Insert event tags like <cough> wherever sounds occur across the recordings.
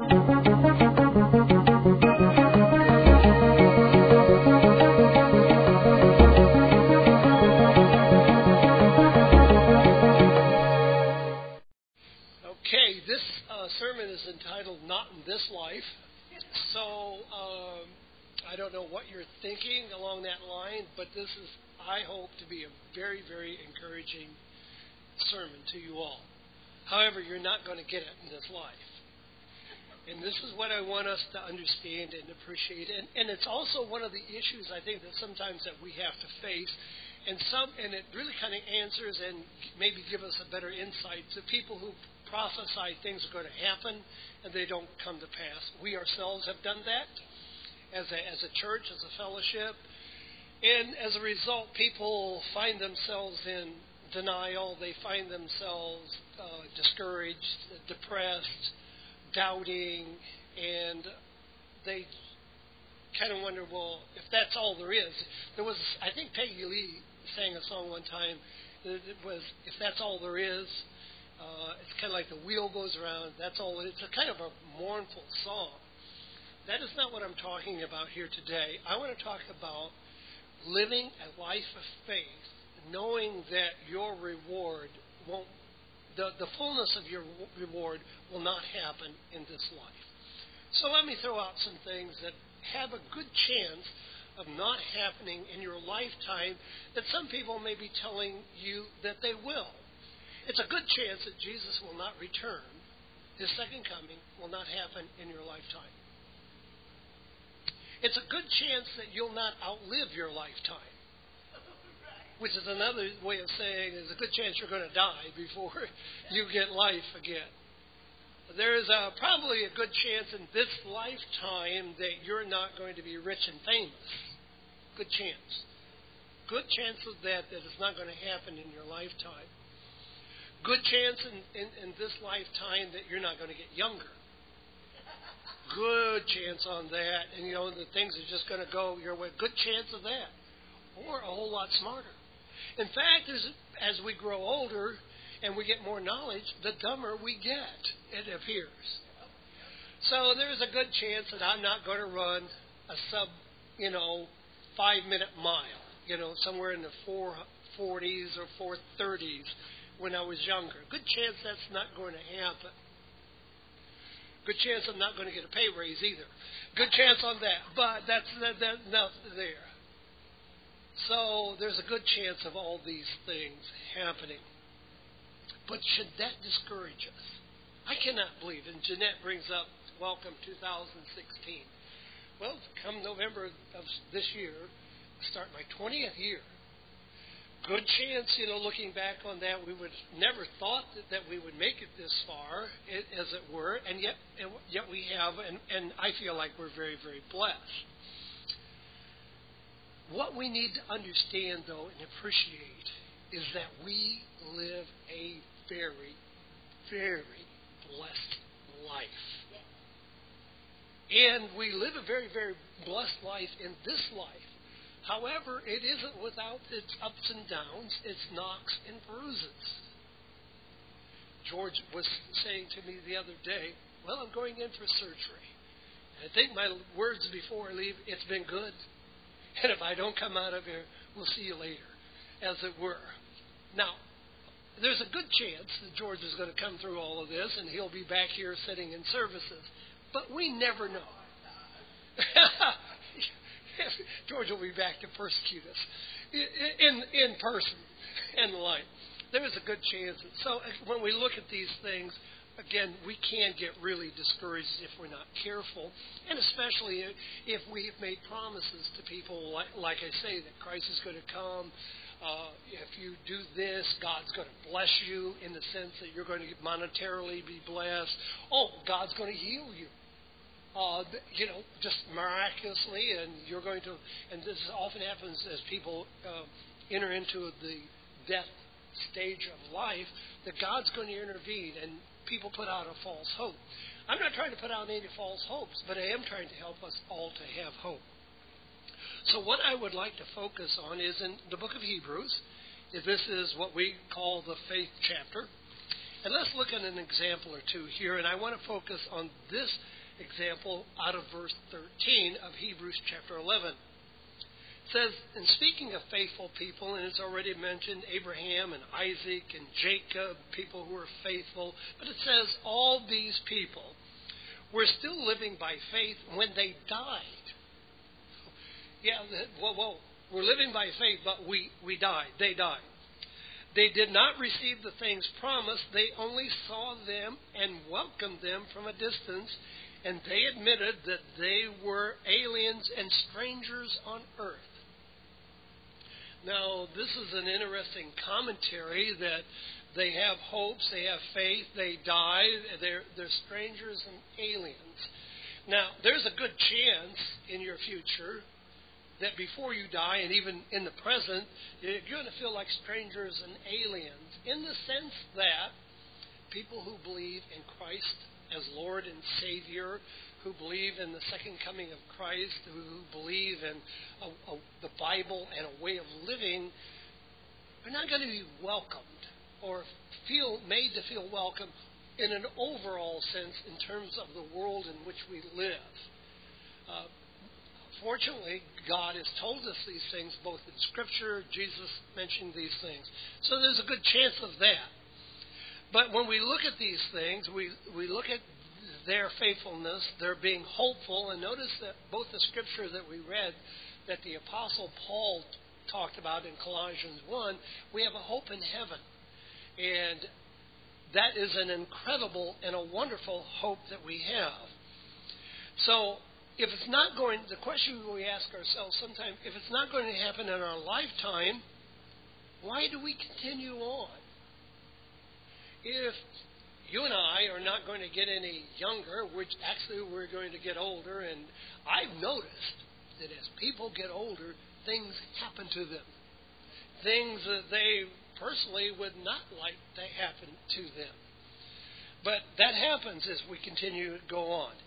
Okay, this uh, sermon is entitled Not in This Life. So, um, I don't know what you're thinking along that line, but this is, I hope, to be a very, very encouraging sermon to you all. However, you're not going to get it in this life. And this is what I want us to understand and appreciate. And, and it's also one of the issues I think that sometimes that we have to face. And some and it really kind of answers and maybe give us a better insight to people who prophesy things are going to happen and they don't come to pass. We ourselves have done that as a, as a church, as a fellowship. And as a result, people find themselves in denial. They find themselves uh, discouraged, depressed, doubting, and they kind of wonder, well, if that's all there is. There was, I think Peggy Lee sang a song one time. It was, if that's all there is, uh, it's kind of like the wheel goes around. That's all. It's a kind of a mournful song. That is not what I'm talking about here today. I want to talk about living a life of faith, knowing that your reward won't the, the fullness of your reward will not happen in this life. So let me throw out some things that have a good chance of not happening in your lifetime that some people may be telling you that they will. It's a good chance that Jesus will not return. His second coming will not happen in your lifetime. It's a good chance that you'll not outlive your lifetime which is another way of saying there's a good chance you're going to die before <laughs> you get life again. There is a, probably a good chance in this lifetime that you're not going to be rich and famous. Good chance. Good chance of that that it's not going to happen in your lifetime. Good chance in, in, in this lifetime that you're not going to get younger. Good chance on that. And, you know, the things are just going to go your way. Good chance of that. Or a whole lot smarter. In fact, as, as we grow older and we get more knowledge, the dumber we get, it appears. So there's a good chance that I'm not going to run a sub, you know, five minute mile, you know, somewhere in the 440s or 430s when I was younger. Good chance that's not going to happen. Good chance I'm not going to get a pay raise either. Good chance on that. But that's that, that, not there. So there's a good chance of all these things happening. But should that discourage us? I cannot believe, and Jeanette brings up Welcome 2016. Well, come November of this year, start my 20th year. Good chance, you know, looking back on that, we would never thought that, that we would make it this far, as it were, and yet, and yet we have, and, and I feel like we're very, very blessed. What we need to understand, though, and appreciate is that we live a very, very blessed life. And we live a very, very blessed life in this life. However, it isn't without its ups and downs, its knocks and bruises. George was saying to me the other day, Well, I'm going in for surgery. And I think my words before I leave, it's been good. And if I don't come out of here, we'll see you later, as it were. Now, there's a good chance that George is going to come through all of this and he'll be back here sitting in services. But we never know. <laughs> George will be back to persecute us in, in person and the like. There's a good chance. So when we look at these things, again, we can get really discouraged if we're not careful, and especially if we've made promises to people, like, like I say, that Christ is going to come. Uh, if you do this, God's going to bless you in the sense that you're going to monetarily be blessed. Oh, God's going to heal you. Uh, you know, just miraculously, and you're going to, and this often happens as people uh, enter into the death stage of life, that God's going to intervene and people put out a false hope. I'm not trying to put out any false hopes, but I am trying to help us all to have hope. So, what I would like to focus on is in the book of Hebrews. This is what we call the faith chapter. And let's look at an example or two here, and I want to focus on this example out of verse 13 of Hebrews chapter 11. Says, in speaking of faithful people, and it's already mentioned Abraham and Isaac and Jacob, people who were faithful, but it says all these people were still living by faith when they died. Yeah, whoa, whoa. We're living by faith, but we, we died. They died. They did not receive the things promised. They only saw them and welcomed them from a distance, and they admitted that they were aliens and strangers on earth. Now, this is an interesting commentary that they have hopes, they have faith, they die, they're, they're strangers and aliens. Now, there's a good chance in your future that before you die and even in the present, you're going to feel like strangers and aliens in the sense that people who believe in Christ as Lord and Savior, who believe in the second coming of Christ, who believe in a, a, the Bible and a way of living, are not going to be welcomed or feel made to feel welcome in an overall sense in terms of the world in which we live. Uh, Fortunately, God has told us these things both in Scripture, Jesus mentioned these things. So there's a good chance of that. But when we look at these things, we, we look at their faithfulness, their being hopeful, and notice that both the Scripture that we read that the Apostle Paul talked about in Colossians 1, we have a hope in heaven. And that is an incredible and a wonderful hope that we have. So if it's not going, the question we ask ourselves sometimes, if it's not going to happen in our lifetime, why do we continue on? If you and I are not going to get any younger, which actually we're going to get older, and I've noticed that as people get older, things happen to them. Things that they personally would not like to happen to them. But that happens as we continue to go on.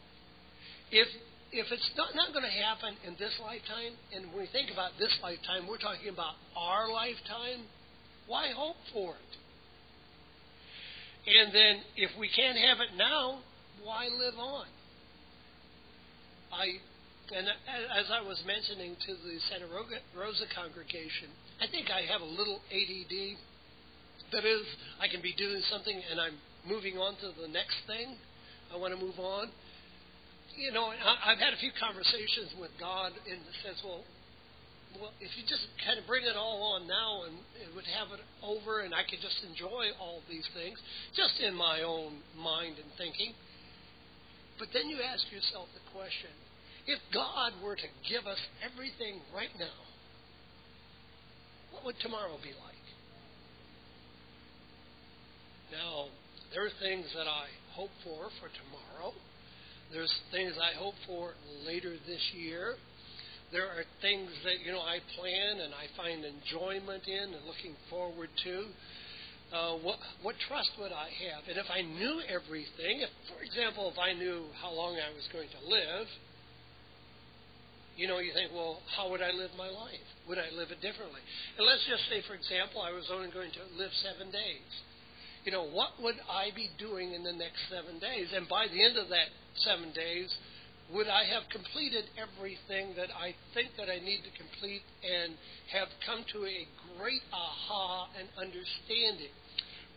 If if it's not, not going to happen in this lifetime, and when we think about this lifetime, we're talking about our lifetime, why hope for it? And then if we can't have it now, why live on? I and as I was mentioning to the Santa Rosa congregation, I think I have a little ADD. That is, I can be doing something and I'm moving on to the next thing. I want to move on you know, I've had a few conversations with God in the sense, well, well, if you just kind of bring it all on now and it would have it over and I could just enjoy all these things just in my own mind and thinking. But then you ask yourself the question if God were to give us everything right now, what would tomorrow be like? Now, there are things that I hope for for tomorrow. There's things I hope for later this year. There are things that you know I plan and I find enjoyment in and looking forward to. Uh, what what trust would I have? And if I knew everything, if for example, if I knew how long I was going to live, you know, you think, well, how would I live my life? Would I live it differently? And let's just say, for example, I was only going to live seven days you know, what would I be doing in the next seven days? And by the end of that seven days, would I have completed everything that I think that I need to complete and have come to a great aha and understanding?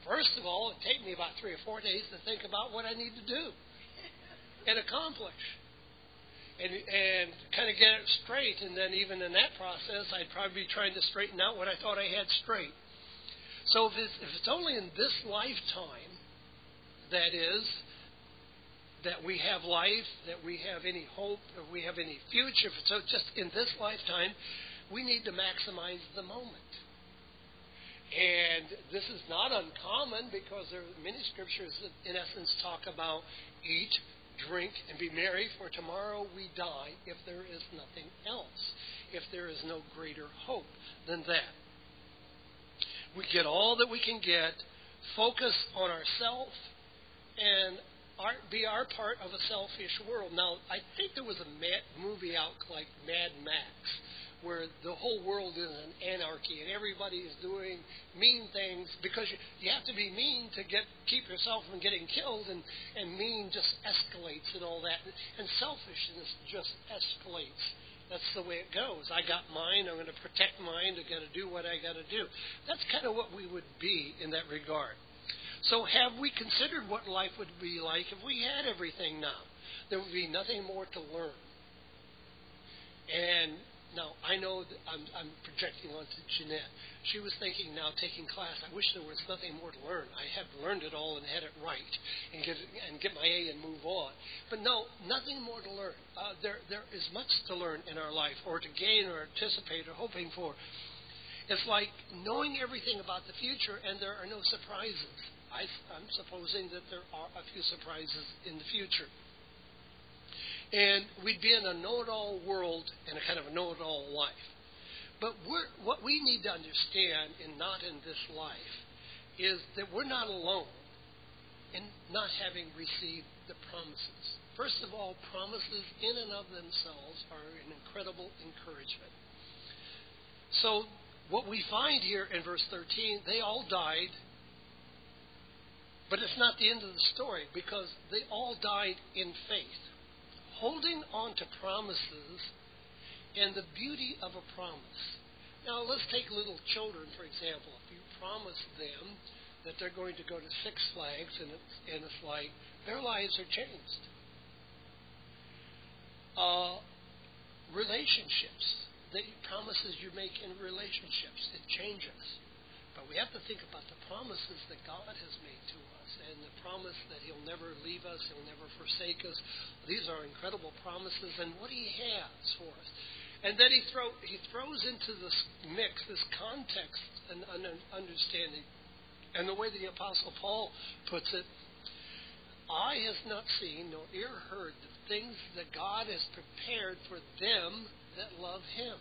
First of all, it take me about three or four days to think about what I need to do and accomplish. And, and kind of get it straight, and then even in that process, I'd probably be trying to straighten out what I thought I had straight. So if it's, if it's only in this lifetime, that is, that we have life, that we have any hope, that we have any future, so just in this lifetime, we need to maximize the moment. And this is not uncommon because there are many scriptures that, in essence, talk about eat, drink, and be merry, for tomorrow we die if there is nothing else, if there is no greater hope than that. We get all that we can get, focus on ourselves, and our, be our part of a selfish world. Now, I think there was a mad, movie out like Mad Max where the whole world is in anarchy and everybody is doing mean things because you, you have to be mean to get keep yourself from getting killed and and mean just escalates and all that and selfishness just escalates that's the way it goes. I got mine. I'm going to protect mine. I got to do what I got to do. That's kind of what we would be in that regard. So, have we considered what life would be like if we had everything now? There would be nothing more to learn. And now, I know that I'm, I'm projecting onto Jeanette. She was thinking now taking class, I wish there was nothing more to learn. I had learned it all and had it right and get, and get my A and move on. But no, nothing more to learn. Uh, there, there is much to learn in our life or to gain or anticipate or hoping for. It's like knowing everything about the future and there are no surprises. I, I'm supposing that there are a few surprises in the future. And we'd be in a know it all world and a kind of a know it all life. But what we need to understand and not in this life is that we're not alone in not having received the promises. First of all, promises in and of themselves are an incredible encouragement. So, what we find here in verse 13, they all died, but it's not the end of the story because they all died in faith holding on to promises and the beauty of a promise. Now, let's take little children, for example. If you promise them that they're going to go to Six Flags and it's, and it's like their lives are changed. Uh, relationships, the promises you make in relationships, it changes. But we have to think about the promises that God has made to us and the promise that He'll never leave us, He'll never forsake us. These are incredible promises and what He has for us. And then He, throw, he throws into this mix, this context and understanding. And the way the Apostle Paul puts it, eye has not seen nor ear heard the things that God has prepared for them that love Him.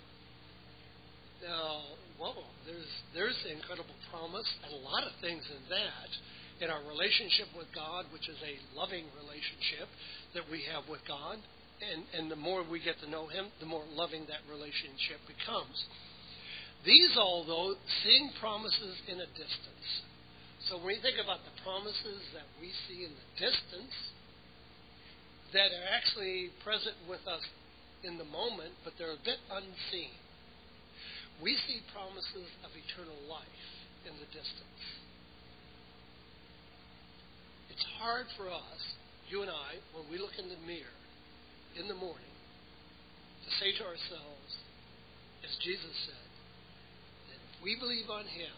Now, whoa, there's there's the incredible promise and a lot of things in that in our relationship with God, which is a loving relationship that we have with God. And, and the more we get to know Him, the more loving that relationship becomes. These, although, seeing promises in a distance. So when you think about the promises that we see in the distance, that are actually present with us in the moment, but they're a bit unseen. We see promises of eternal life in the distance. It's hard for us, you and I, when we look in the mirror in the morning, to say to ourselves, as Jesus said, that if we believe on Him,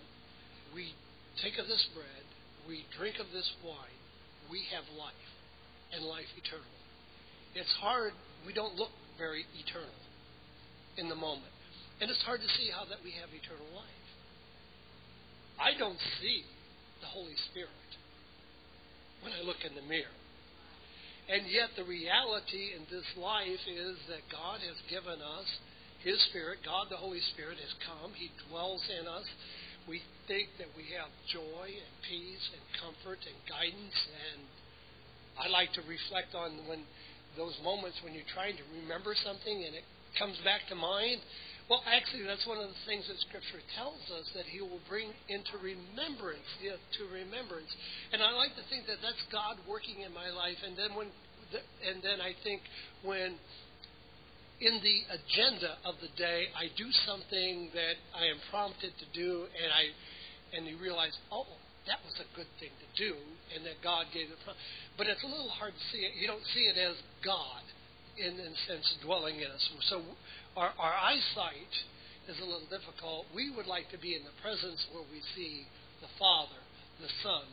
we take of this bread, we drink of this wine, we have life, and life eternal. It's hard, we don't look very eternal in the moment. And it's hard to see how that we have eternal life. I don't see the Holy Spirit when I look in the mirror. And yet, the reality in this life is that God has given us His Spirit. God, the Holy Spirit, has come. He dwells in us. We think that we have joy and peace and comfort and guidance. And I like to reflect on when those moments when you're trying to remember something and it comes back to mind well, actually, that's one of the things that Scripture tells us that He will bring into remembrance, yeah, to remembrance. And I like to think that that's God working in my life. And then when, and then I think when in the agenda of the day I do something that I am prompted to do, and I, and you realize, oh, that was a good thing to do, and that God gave it. But it's a little hard to see it. You don't see it as God in, in a sense dwelling in us. So our, our eyesight is a little difficult. We would like to be in the presence where we see the Father, the Son,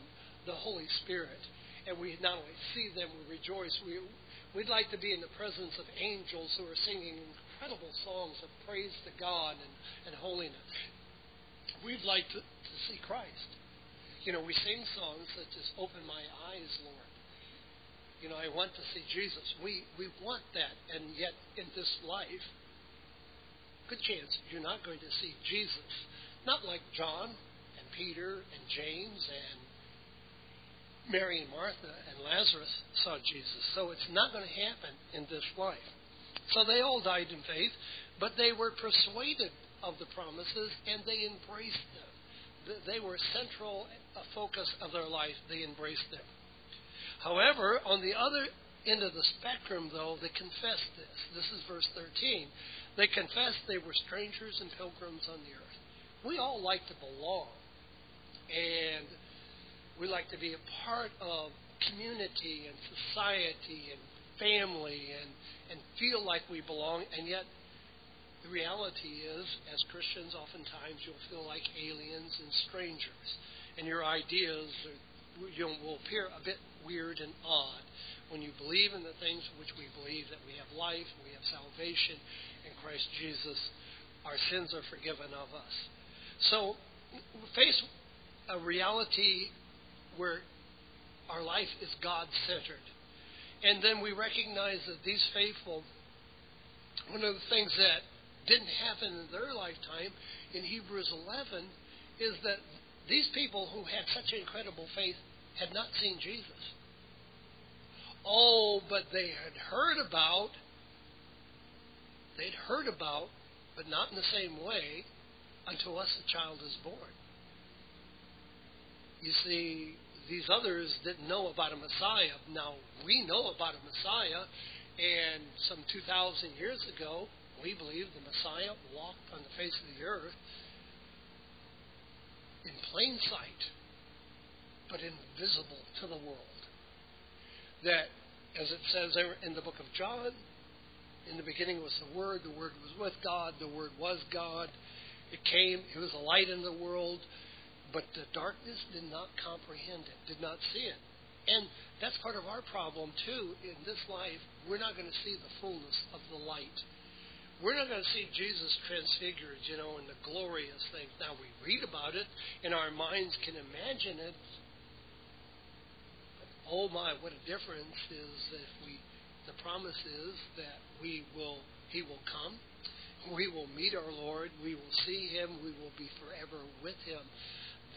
the Holy Spirit. And we not only see them, we rejoice. We, we'd like to be in the presence of angels who are singing incredible songs of praise to God and, and holiness. We'd like to, to see Christ. You know, we sing songs such as Open My Eyes, Lord. You know, I want to see Jesus. We, we want that. And yet, in this life, good chance you're not going to see Jesus. Not like John and Peter and James and Mary and Martha and Lazarus saw Jesus. So it's not going to happen in this life. So they all died in faith, but they were persuaded of the promises and they embraced them. They were central focus of their life. They embraced them. However, on the other end of the spectrum, though, they confessed this. This is verse 13. They confessed they were strangers and pilgrims on the earth. We all like to belong, and we like to be a part of community and society and family and, and feel like we belong, and yet the reality is, as Christians, oftentimes you'll feel like aliens and strangers, and your ideas are, you know, will appear a bit weird and odd when you believe in the things which we believe that we have life, we have salvation in Christ Jesus, our sins are forgiven of us. So, face a reality where our life is God centered. And then we recognize that these faithful, one of the things that didn't happen in their lifetime in Hebrews 11 is that these people who had such incredible faith had not seen Jesus. Oh, but they had heard about, they'd heard about, but not in the same way, until us a child is born. You see, these others didn't know about a Messiah. Now, we know about a Messiah, and some 2,000 years ago, we believe the Messiah walked on the face of the earth in plain sight, but invisible to the world. That, as it says in the book of John, in the beginning was the Word, the Word was with God, the Word was God. It came, it was a light in the world, but the darkness did not comprehend it, did not see it. And that's part of our problem, too, in this life. We're not going to see the fullness of the light. We're not going to see Jesus transfigured, you know, in the glorious things. Now, we read about it, and our minds can imagine it. Oh my, what a difference is if we, the promise is that we will, He will come, we will meet our Lord, we will see Him, we will be forever with Him.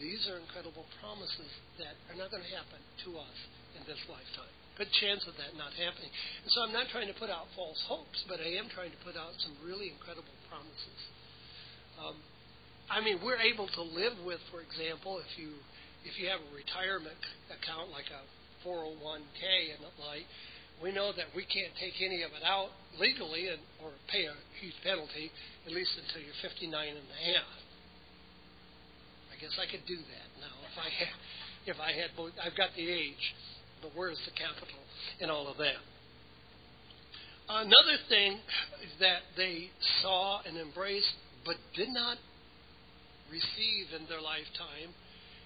These are incredible promises that are not going to happen to us in this lifetime. Good chance of that not happening. And so I'm not trying to put out false hopes, but I am trying to put out some really incredible promises. Um, I mean, we're able to live with, for example, if you if you have a retirement account like a 401k and the like, we know that we can't take any of it out legally and, or pay a huge penalty at least until you're 59 and a half I guess I could do that now if I had if I had both. I've got the age, but where's the capital and all of that? Another thing that they saw and embraced, but did not receive in their lifetime,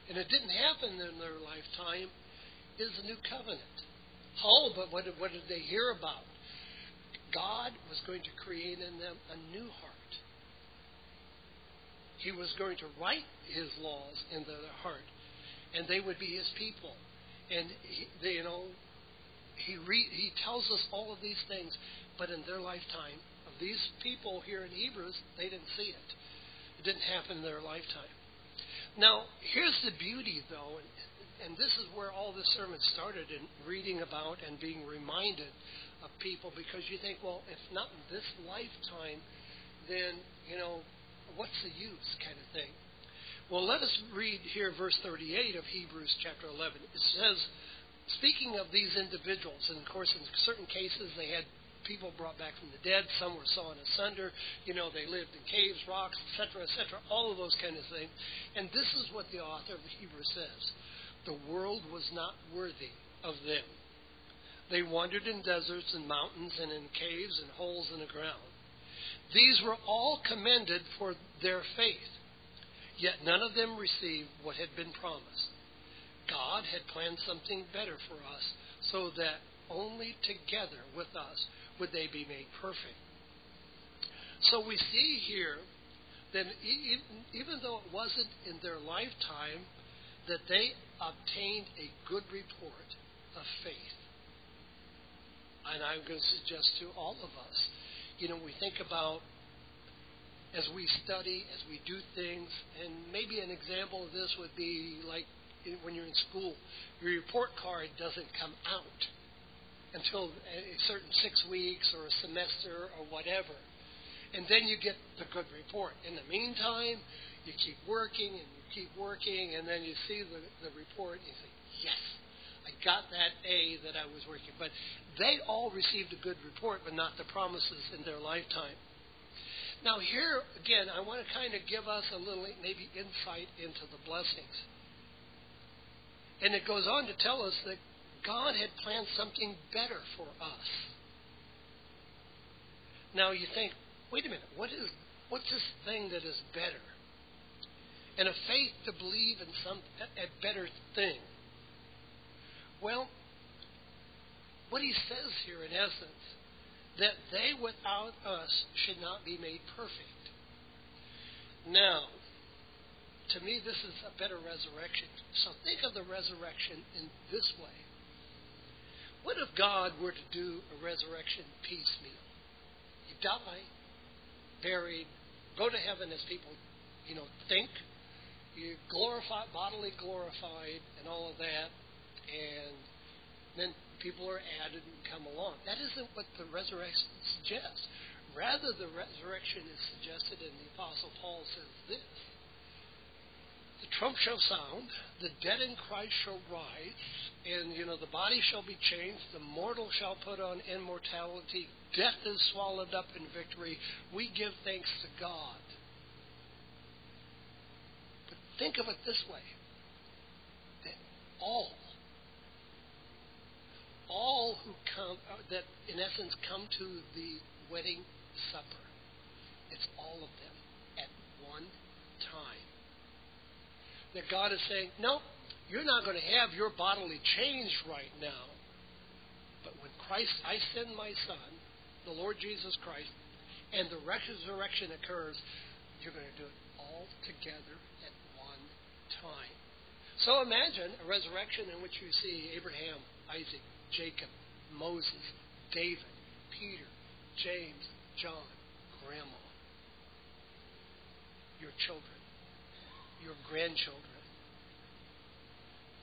and it didn't happen in their lifetime, is the new covenant. Oh, but what did, what did they hear about? God was going to create in them a new heart he was going to write his laws in their heart, and they would be his people. And he, they, you know, he re, he tells us all of these things, but in their lifetime of these people here in Hebrews, they didn't see it. It didn't happen in their lifetime. Now, here's the beauty, though, and, this is where all the sermon started in reading about and being reminded of people, because you think, well, if not in this lifetime, then you know what's the use kind of thing. Well, let us read here verse 38 of Hebrews chapter 11. It says, speaking of these individuals, and of course, in certain cases, they had people brought back from the dead. Some were sawn asunder. You know, they lived in caves, rocks, etc., etc., all of those kind of things. And this is what the author of Hebrews says The world was not worthy of them. They wandered in deserts and mountains and in caves and holes in the ground. These were all commended for their faith, yet none of them received what had been promised. God had planned something better for us, so that only together with us would they be made perfect. So we see here that even though it wasn't in their lifetime, that they obtained a good report of faith. And I'm going to suggest to all of us you know, we think about as we study, as we do things, and maybe an example of this would be like when you're in school, your report card doesn't come out until a certain six weeks or a semester or whatever. And then you get the good report. In the meantime, you keep working and you keep working, and then you see the, the report and you say, Yes, I got that A that I was working. But they all received a good report, but not the promises in their lifetime. Now, here again, I want to kind of give us a little maybe insight into the blessings. And it goes on to tell us that God had planned something better for us. Now you think, wait a minute, what is what's this thing that is better? And a faith to believe in some a better thing. Well, what he says here in essence, that they without us should not be made perfect. Now, to me, this is a better resurrection. So think of the resurrection in this way. What if God were to do a resurrection piecemeal? You die, buried, go to heaven as people, you know, think. You glorified, bodily glorified, and all of that, and then people are added and come along. That isn't what the resurrection suggests. Rather, the resurrection is suggested, and the Apostle Paul says this the trump shall sound, the dead in Christ shall rise, and you know the body shall be changed, the mortal shall put on immortality, death is swallowed up in victory. We give thanks to God. Think of it this way that all, all who come, uh, that in essence come to the wedding supper, it's all of them at one time that God is saying, no, you're not going to have your bodily change right now. But when Christ, I send my Son, the Lord Jesus Christ, and the resurrection occurs, you're going to do it all together time. So imagine a resurrection in which you see Abraham, Isaac, Jacob, Moses, David, Peter, James, John, Grandma, your children your grandchildren.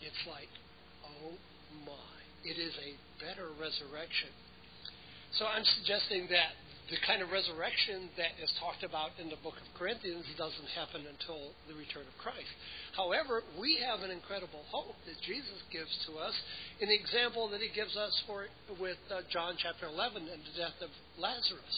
It's like, oh my, it is a better resurrection. So I'm suggesting that the kind of resurrection that is talked about in the book of Corinthians doesn't happen until the return of Christ. However, we have an incredible hope that Jesus gives to us in the example that he gives us for with uh, John chapter 11 and the death of Lazarus.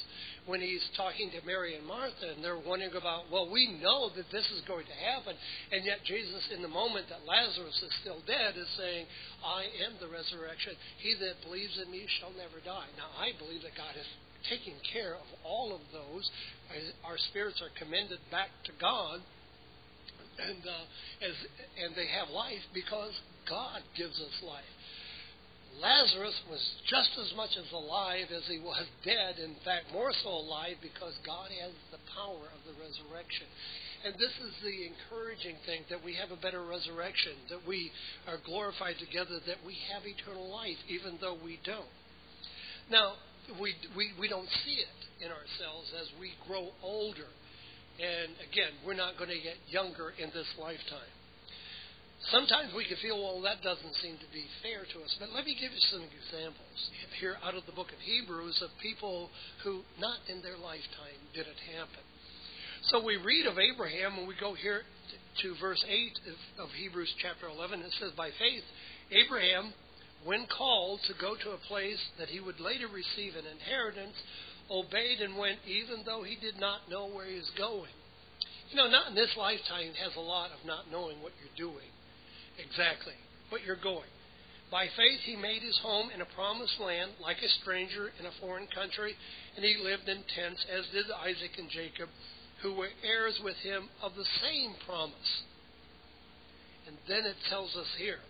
When he's talking to Mary and Martha and they're wondering about, well, we know that this is going to happen, and yet Jesus, in the moment that Lazarus is still dead, is saying, I am the resurrection. He that believes in me shall never die. Now, I believe that God is taking care of all of those. Our spirits are commended back to God, and uh, as and they have life because God gives us life. Lazarus was just as much as alive as he was dead, in fact, more so alive because God has the power of the resurrection. And this is the encouraging thing that we have a better resurrection, that we are glorified together, that we have eternal life, even though we don't. Now, we, we, we don't see it in ourselves as we grow older. And again, we're not going to get younger in this lifetime. Sometimes we can feel, well, that doesn't seem to be fair to us. But let me give you some examples here out of the book of Hebrews of people who, not in their lifetime, did it happen. So we read of Abraham, and we go here to verse 8 of Hebrews chapter 11. It says, By faith, Abraham, when called to go to a place that he would later receive an inheritance, obeyed and went even though he did not know where he was going. You know, not in this lifetime has a lot of not knowing what you're doing exactly, but you're going. By faith, he made his home in a promised land, like a stranger in a foreign country, and he lived in tents, as did Isaac and Jacob, who were heirs with him of the same promise. And then it tells us here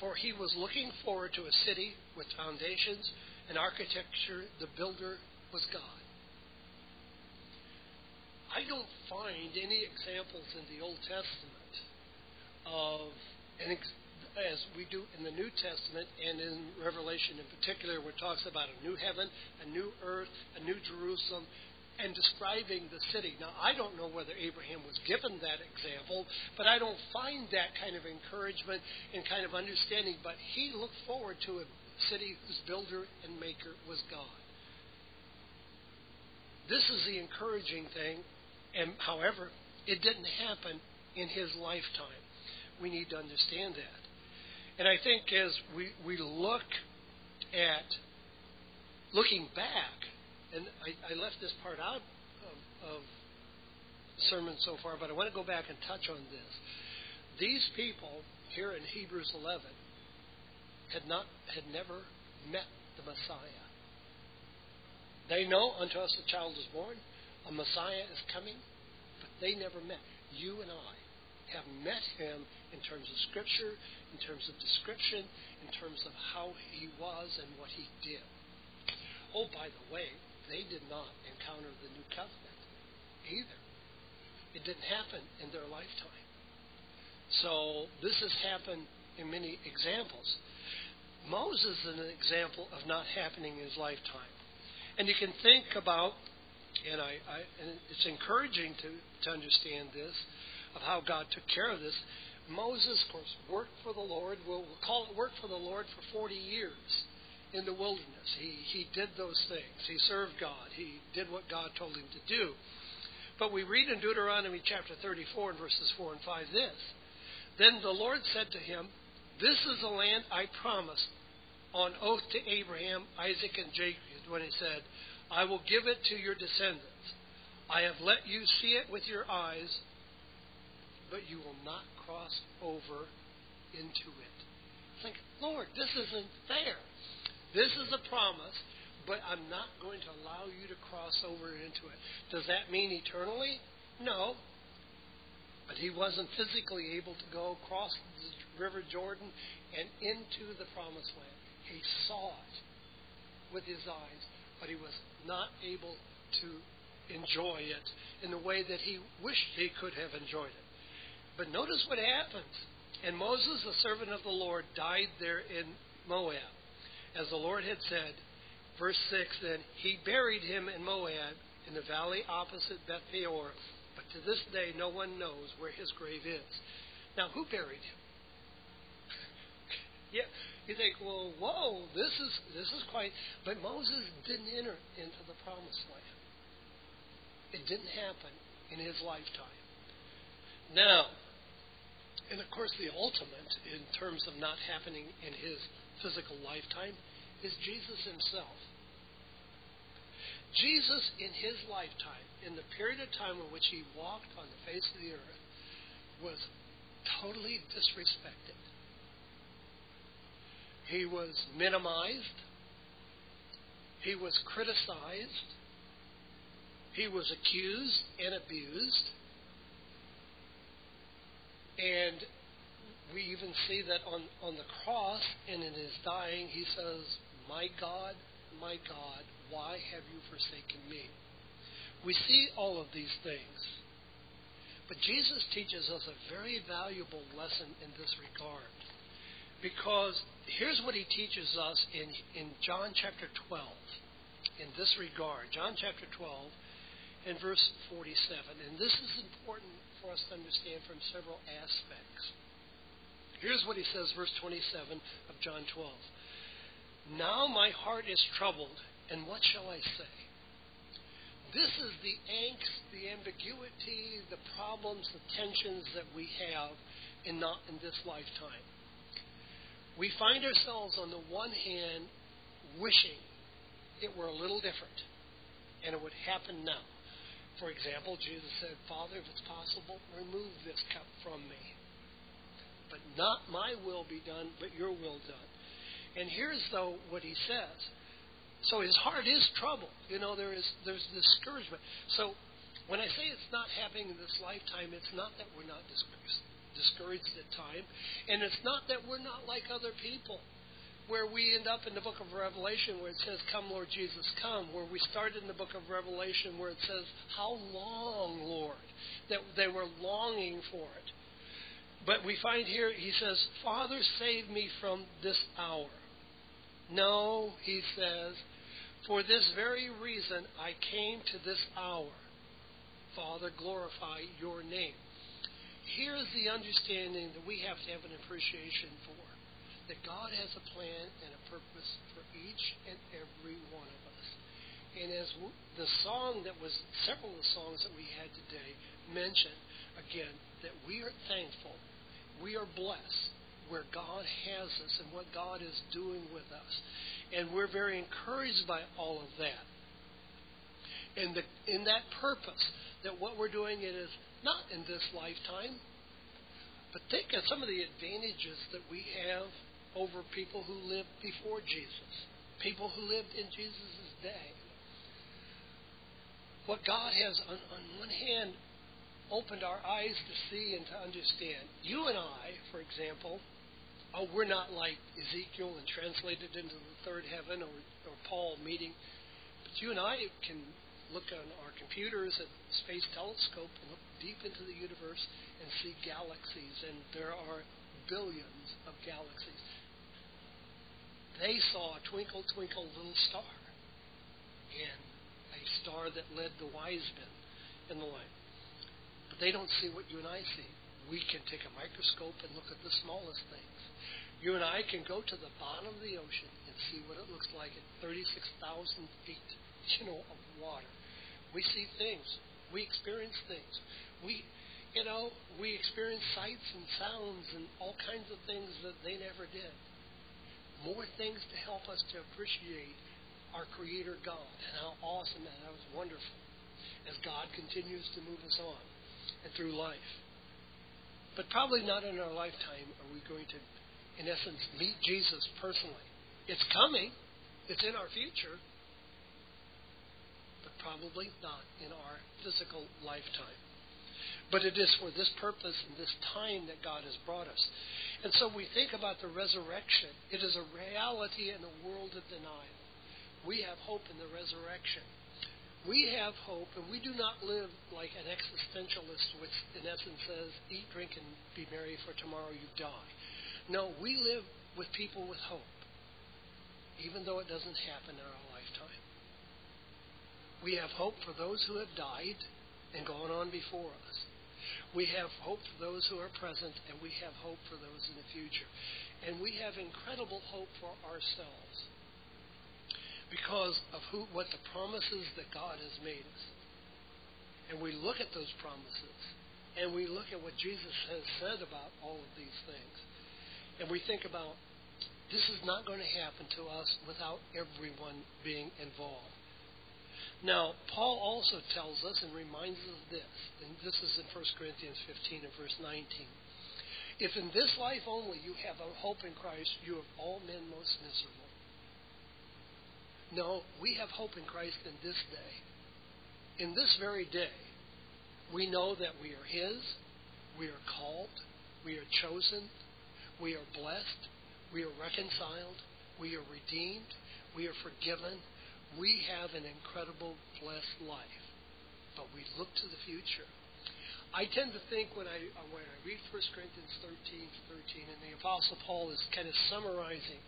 for he was looking forward to a city with foundations and architecture. The builder was God. I don't find any examples in the Old Testament of ex- as we do in the New Testament and in Revelation in particular, where it talks about a new heaven, a new earth, a new Jerusalem, and describing the city. Now, I don't know whether Abraham was given that example, but I don't find that kind of encouragement and kind of understanding. But he looked forward to a, city whose builder and maker was God. This is the encouraging thing, and however, it didn't happen in his lifetime. We need to understand that. And I think as we, we look at looking back, and I, I left this part out of, of sermon so far, but I want to go back and touch on this. These people here in Hebrews 11 had not had never met the Messiah. They know unto us a child is born, a Messiah is coming, but they never met. You and I have met him in terms of Scripture, in terms of description, in terms of how he was and what he did. Oh, by the way, they did not encounter the New Covenant either. It didn't happen in their lifetime. So this has happened in many examples. Moses is an example of not happening in his lifetime. And you can think about, and, I, I, and it's encouraging to, to understand this, of how God took care of this. Moses, of course, worked for the Lord. We'll call it work for the Lord for 40 years in the wilderness. He, he did those things. He served God. He did what God told him to do. But we read in Deuteronomy chapter 34 and verses 4 and 5 this. Then the Lord said to him, This is the land I promised on oath to Abraham, Isaac, and Jacob when he said, I will give it to your descendants. I have let you see it with your eyes, but you will not cross over into it. Think, Lord, this isn't fair. This is a promise, but I'm not going to allow you to cross over into it. Does that mean eternally? No. But he wasn't physically able to go across the River Jordan and into the promised land. He saw it with his eyes, but he was not able to enjoy it in the way that he wished he could have enjoyed it. But notice what happens. And Moses, the servant of the Lord, died there in Moab, as the Lord had said. Verse 6 Then he buried him in Moab, in the valley opposite Beth Peor. But to this day, no one knows where his grave is. Now, who buried him? <laughs> yeah, you think, well, whoa, this is this is quite. But Moses didn't enter into the promised land. It didn't happen in his lifetime. Now, and of course, the ultimate in terms of not happening in his physical lifetime is Jesus himself. Jesus, in his lifetime, in the period of time in which he walked on the face of the earth, was totally disrespected. He was minimized. He was criticized. He was accused and abused. And we even see that on, on the cross and in his dying, he says, My God, my God, why have you forsaken me? We see all of these things. But Jesus teaches us a very valuable lesson in this regard. Because here's what he teaches us in, in John chapter 12 in this regard. John chapter 12 and verse 47. And this is important for us to understand from several aspects. Here's what he says, verse 27 of John 12. Now my heart is troubled, and what shall I say? This is the angst, the ambiguity, the problems, the tensions that we have in not in this lifetime we find ourselves on the one hand wishing it were a little different and it would happen now. For example, Jesus said, Father, if it's possible, remove this cup from me. But not my will be done, but your will done. And here's though what he says. So his heart is troubled. You know, there is there's discouragement. So when I say it's not happening in this lifetime, it's not that we're not discouraged discouraged at times. And it's not that we're not like other people, where we end up in the book of Revelation where it says, Come, Lord Jesus, come. Where we start in the book of Revelation where it says, How long, Lord? That they were longing for it. But we find here, he says, Father, save me from this hour. No, he says, for this very reason I came to this hour. Father, glorify your name here's the understanding that we have to have an appreciation for. that God has a plan and a purpose for each and every one of us. And as the song that was, several of the songs that we had today mentioned, again, that we are thankful, we are blessed where God has us and what God is doing with us. And we're very encouraged by all of that. And the, in that purpose, that what we're doing it is not in this lifetime, but think of some of the advantages that we have over people who lived before Jesus, people who lived in Jesus' day. What God has, on, on one hand, opened our eyes to see and to understand. You and I, for example, oh, we're not like Ezekiel and translated into the third heaven or, or Paul meeting, but you and I can look on our computers at Space Telescope look deep into the universe and see galaxies, and there are billions of galaxies. They saw a twinkle, twinkle, little star, and a star that led the wise men in the light. But they don't see what you and I see. We can take a microscope and look at the smallest things. You and I can go to the bottom of the ocean and see what it looks like at 36,000 feet, you know, of water. We see things. We experience things. We, you know, we experience sights and sounds and all kinds of things that they never did. More things to help us to appreciate our Creator God and how awesome and how wonderful as God continues to move us on through life. But probably not in our lifetime are we going to, in essence, meet Jesus personally. It's coming. It's in our future but probably not in our physical lifetime. But it is for this purpose and this time that God has brought us. And so we think about the resurrection. It is a reality in a world of denial. We have hope in the resurrection. We have hope, and we do not live like an existentialist, which in essence says, eat, drink, and be merry, for tomorrow you die. No, we live with people with hope, even though it doesn't happen in our lifetime. We have hope for those who have died and gone on before us. We have hope for those who are present, and we have hope for those in the future. And we have incredible hope for ourselves because of who, what the promises that God has made us. And we look at those promises, and we look at what Jesus has said about all of these things, and we think about this is not going to happen to us without everyone being involved. Now, Paul also tells us and reminds us of this, and this is in 1 Corinthians 15 and verse 19. If in this life only you have a hope in Christ, you of all men most miserable. No, we have hope in Christ in this day. In this very day, we know that we are His, we are called, we are chosen, we are blessed, we are reconciled, we are redeemed, we are forgiven, we have an incredible, blessed life, but we look to the future. I tend to think when I uh, when I read 1 Corinthians 13, 13, and the Apostle Paul is kind of summarizing,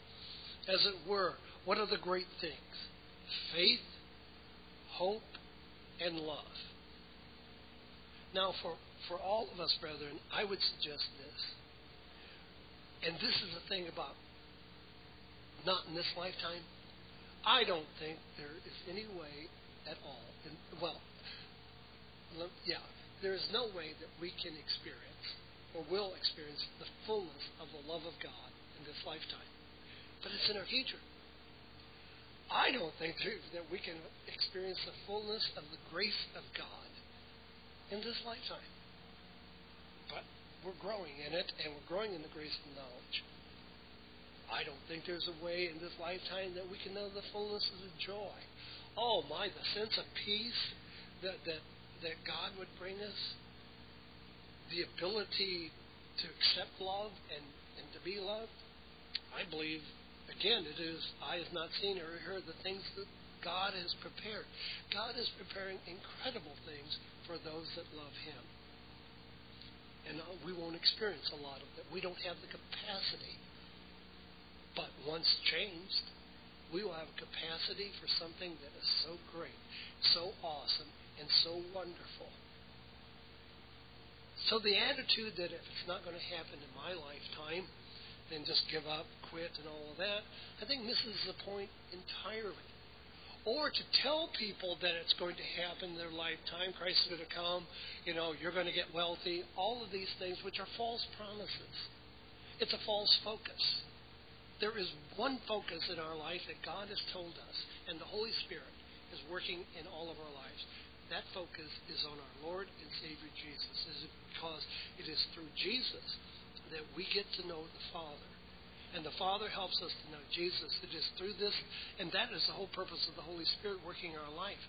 as it were, what are the great things? Faith, hope, and love. Now, for, for all of us, brethren, I would suggest this. And this is the thing about not in this lifetime, I don't think there is any way at all. In, well, yeah, there is no way that we can experience or will experience the fullness of the love of God in this lifetime. But it's in our future. I don't think that we can experience the fullness of the grace of God in this lifetime. But we're growing in it, and we're growing in the grace and knowledge. I don't think there's a way in this lifetime that we can know the fullness of the joy. Oh my, the sense of peace that that that God would bring us, the ability to accept love and, and to be loved. I believe again it is I have not seen or heard the things that God has prepared. God is preparing incredible things for those that love Him. And uh, we won't experience a lot of that. We don't have the capacity but once changed, we will have a capacity for something that is so great, so awesome, and so wonderful. So the attitude that if it's not going to happen in my lifetime, and just give up, quit, and all of that, I think misses the point entirely. Or to tell people that it's going to happen in their lifetime, Christ is going to come, you know, you're going to get wealthy, all of these things, which are false promises. It's a false focus. There is one focus in our life that God has told us, and the Holy Spirit is working in all of our lives. That focus is on our Lord and Savior Jesus. Because it is through Jesus that we get to know the Father. And the Father helps us to know Jesus. It is through this, and that is the whole purpose of the Holy Spirit working in our life.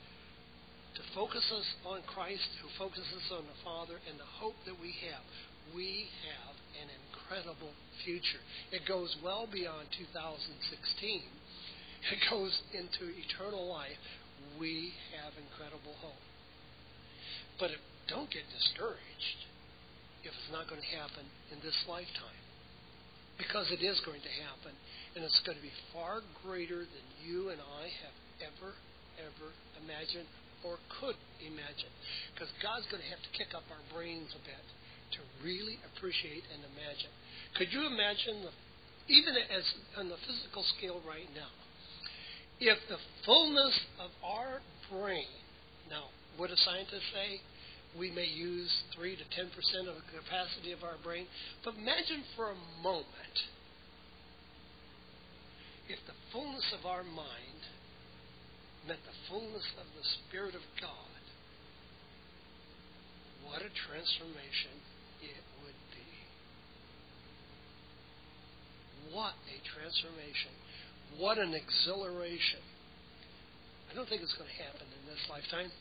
To focus us on Christ, who focuses on the Father, and the hope that we have. We have an incredible future. It goes well beyond 2016. <laughs> It goes into eternal life. We have incredible hope. But don't get discouraged if it's not going to happen in this lifetime because it is going to happen, and it's going to be far greater than you and I have ever, ever imagined or could imagine. Because God's going to have to kick up our brains a bit to really appreciate and imagine. Could you imagine, the, even as on the physical scale right now, if the fullness of our brain, now, what do scientists say? We may use 3 to 10% of the capacity of our brain. But imagine for a moment if the fullness of our mind meant the fullness of the Spirit of God. What a transformation it would be. What a transformation. What an exhilaration. I don't think it's going to happen in this lifetime.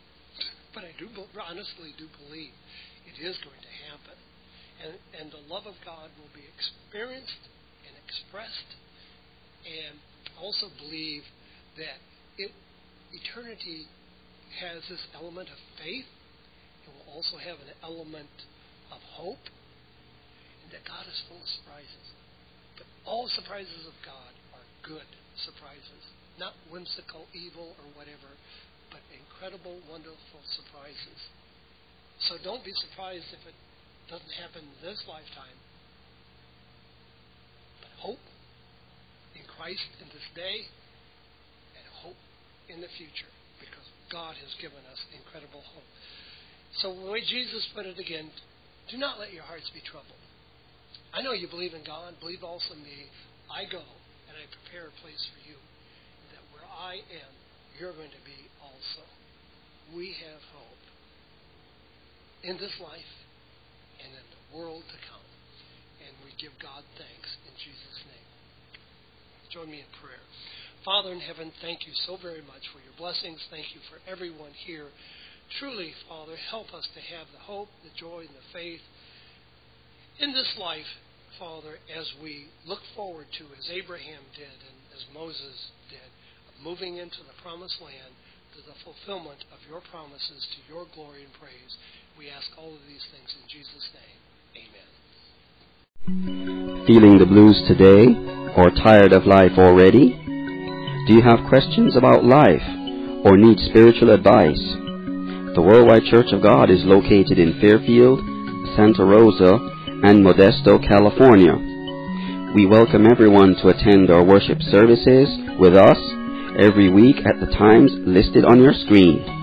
But I do honestly do believe it is going to happen. And, and the love of God will be experienced and expressed. And also believe that it, eternity has this element of faith. It will also have an element of hope. And that God is full of surprises. But all surprises of God are good surprises, not whimsical, evil, or whatever, incredible, wonderful surprises. So don't be surprised if it doesn't happen this lifetime. But hope in Christ in this day and hope in the future because God has given us incredible hope. So the way Jesus put it again, do not let your hearts be troubled. I know you believe in God, believe also in me. I go and I prepare a place for you. That where I am, you're going to be also. We have hope in this life and in the world to come. And we give God thanks in Jesus' name. Join me in prayer. Father in heaven, thank you so very much for your blessings. Thank you for everyone here. Truly, Father, help us to have the hope, the joy, and the faith in this life, Father, as we look forward to, as Abraham did and as Moses did, moving into the promised land to the fulfillment of your promises to your glory and praise. We ask all of these things in Jesus' name. Amen. Feeling the blues today or tired of life already? Do you have questions about life or need spiritual advice? The Worldwide Church of God is located in Fairfield, Santa Rosa, and Modesto, California. We welcome everyone to attend our worship services with us every week at the times listed on your screen.